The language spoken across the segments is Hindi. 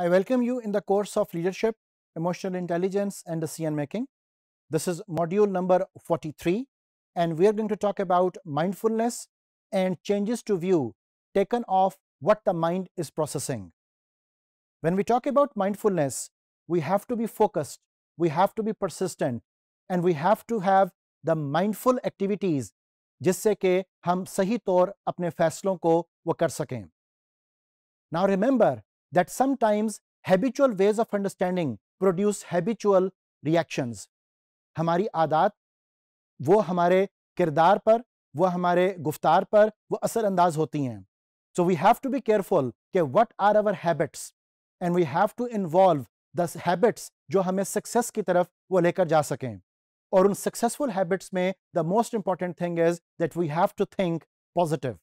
I welcome you in the course of Leadership, Emotional Intelligence and Decision Making. This is module number 43 and we are going to talk about mindfulness and changes to view taken of what the mind is processing. When we talk about mindfulness, we have to be focused, we have to be persistent and we have to have the mindful activities जिससे कि हम सही तौर अपने फैसलों को वो कर सकें Now remember that sometimes habitual ways of understanding produce habitual reactions. हमारी आदत, वो हमारे किरदार पर, वो हमारे गुफ्तार पर, वो असरअंदाज होती हैं। So we have to be careful कि what are our habits and we have to involve the habits जो हमें सक्सेस की तरफ़ वो लेकर जा सकें। और उन सक्सेसफुल हैबिट्स में the most important thing is that we have to think positive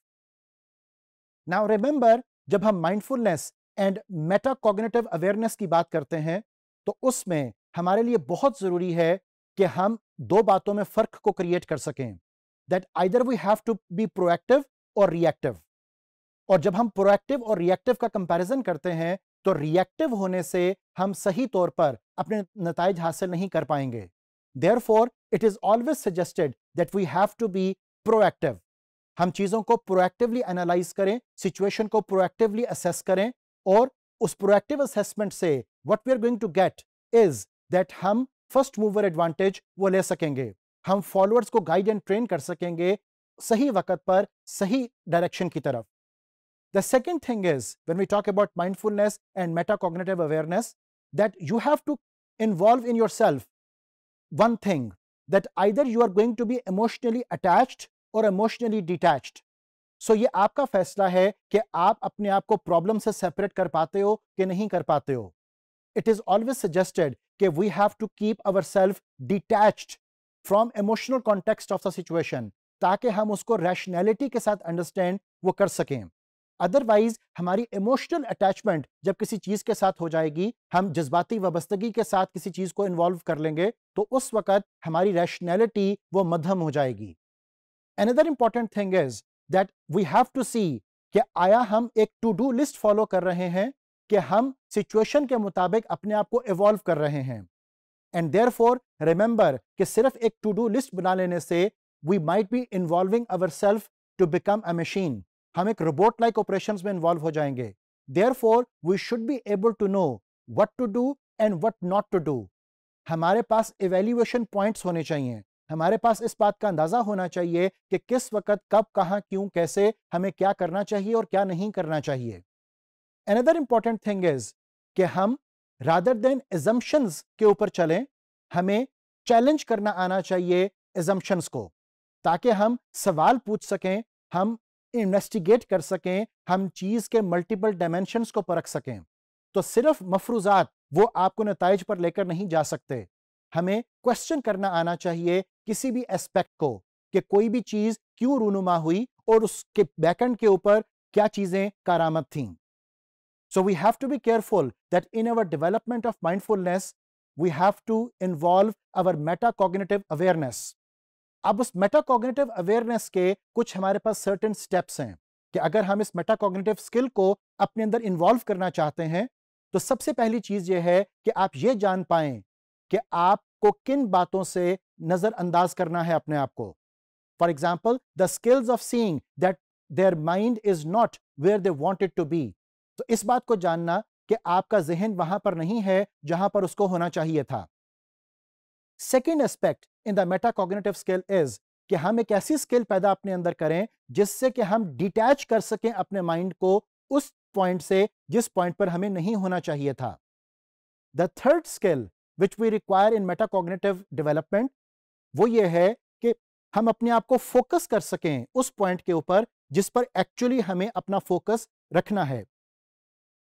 now remember जब हम माइंडफुलनेस एंड मेटाकॉग्निटिव अवेयरनेस की बात करते हैं तो उसमें हमारे लिए बहुत ज़रूरी है कि हम दो बातों में फ़र्क को क्रिएट कर सकें that either we have to be proactive और रिएक्टिव और जब हम प्रोएक्टिव और रिएक्टिव का कंपैरिजन करते हैं तो रिएक्टिव होने से हम सही तौर पर अपने नतज हासिल नहीं कर पाएँगे। Therefore it is always suggested that we have to be proactive हम चीज़ों को प्रोएक्टिवली एनालाइज करें सिचुएशन को प्रोएक्टिवली असेस करें और उस प्रोएक्टिव असेसमेंट से what we are going to get is that हम फ़र्स्ट मूवर एडवांटेज वो ले सकेंगे। हम फॉलोअर्स को गाइड एंड ट्रेन कर सकेंगे सही वक्त पर, सही डायरेक्शन की तरफ़। The second thing is when we talk about mindfulness and metacognitive awareness that you have to involve in yourself one thing, that either you are going to be emotionally attached और इमोशनली डिटैच्ड सो ये आपका फैसला है कि आप अपने आप को प्रॉब्लम से सेपरेट कर पाते हो कि नहीं कर पाते हो। इट इज़ ऑलवेज सजेस्टेड कि we have to keep our self detached from emotional context of the situation ताकि हम उसको रैशनैलिटी के साथ अंडरस्टैंड वो कर सकें। अदरवाइज़ हमारी इमोशनल अटैचमेंट जब किसी चीज़ के साथ हो जाएगी, हम जज्बाती वाबस्तगी के साथ किसी चीज़ को इन्वॉल्व कर लेंगे तो उस वक्त हमारी रैशनैलिटी वो मध्यम हो जाएगी। Another important thing is that we have to see कि आया हम एक टू डू लिस्ट फॉलो कर रहे हैं कि हम सिचुएशन के मुताबिक अपने आप को इवॉल्व कर रहे हैं। एंड देयर फोर रिमेंबर कि सिर्फ़ एक टू डू लिस्ट बना लेने से we might be involving our self to become a machine हम एक रोबोट लाइक ऑपरेशन में इन्वॉल्व हो जाएँगे। Therefore we should be able to know what to do and what not to do हमारे पास इवेल्युएशन पॉइंट्स होने चाहिए। हमारे पास इस बात का अंदाज़ा होना चाहिए कि किस वक्त, कब, कहाँ, क्यों, कैसे हमें क्या करना चाहिए और क्या नहीं करना चाहिए। अनदर इंपॉर्टेंट थिंग इज़ कि हम रादर देन एजम्पन्स के ऊपर चलें, हमें चैलेंज करना आना चाहिए एजम्पन्स को, ताकि हम सवाल पूछ सकें, हम इन्वेस्टिगेट कर सकें, हम चीज़ के मल्टीपल डायमेंशंस को परख सकें। तो सिर्फ़ मफरूजात वो आपको नतज पर लेकर नहीं जा सकते। हमें क्वेश्चन करना आना चाहिए किसी भी एस्पेक्ट को कि कोई भी चीज़ क्यों रूनुमा हुई और उसके बैकेंड के ऊपर क्या चीज़ें कारामद थी। So we have to be careful that in our development of mindfulness we have to involve our metacognitive awareness अब उस मेटाकॉग्निटिव अवेयरनेस के कुछ हमारे पास सर्टेन स्टेप्स हैं कि अगर हम इस मेटाकॉग्निटिव स्किल को अपने अंदर इन्वॉल्व करना चाहते हैं तो सबसे पहली चीज़ यह है कि आप ये जान पाएँ कि आपको किन बातों से नजरअंदाज करना है अपने आप को? For example the skills of seeing that their mind is not where they wanted to be तो इस बात को जानना कि आपका जहन वहाँ पर नहीं है जहाँ पर उसको होना चाहिए था। Second aspect in the metacognitive skill is कि हम एक ऐसी स्किल पैदा अपने अंदर करें जिससे कि हम डिटैच कर सकें अपने माइंड को उस पॉइंट से जिस पॉइंट पर हमें नहीं होना चाहिए था। The third skill which we require in metacognitive development वो ये है कि हम अपने आप को फोकस कर सकें उस पॉइंट के ऊपर जिस पर एक्चुअली हमें अपना फोकस रखना है।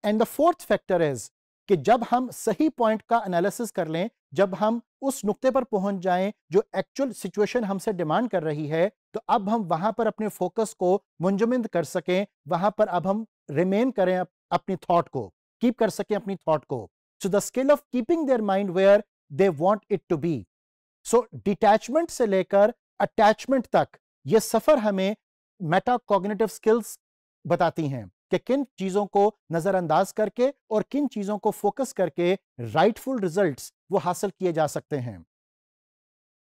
And the fourth factor is कि जब हम सही पॉइंट का एनालिसिस कर लें, जब हम उस नुक्ते पर पहुँच जाएँ जो एक्चुअल सिचुएशन हमसे डिमांड कर रही है तो अब हम वहाँ पर अपने फोकस को मुंजमिंद कर सकें, वहाँ पर अब हम रिमेन करें अपनी थॉट को कीप कर सकें अपनी थॉट को। So the skill of keeping their mind where they want it to be so detachment से लेकर अटैचमेंट तक, ये सफ़र हमें मेटाकॉग्निटिव स्किल्स बताती हैं कि किन चीज़ों को नज़रअंदाज करके और किन चीज़ों को फोकस करके राइटफुल रिजल्ट्स वो हासिल किए जा सकते हैं।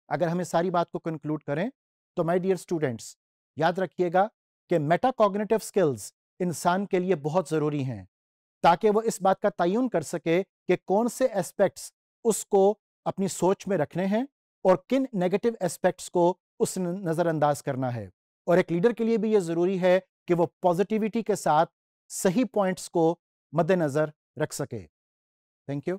अगर हमें सारी बात को कंक्लूड करें तो माय डियर स्टूडेंट्स याद रखिएगा कि मेटाकॉग्निटिव स्किल्स इंसान के लिए बहुत ज़रूरी हैं। ताकि वो इस बात का तयन कर सके कि कौन से एस्पेक्ट्स उसको अपनी सोच में रखने हैं और किन नेगेटिव एस्पेक्ट्स को उस नज़रअंदाज करना है। और एक लीडर के लिए भी ये ज़रूरी है कि वो पॉजिटिविटी के साथ सही पॉइंट्स को मद्देनज़र रख सके। Thank you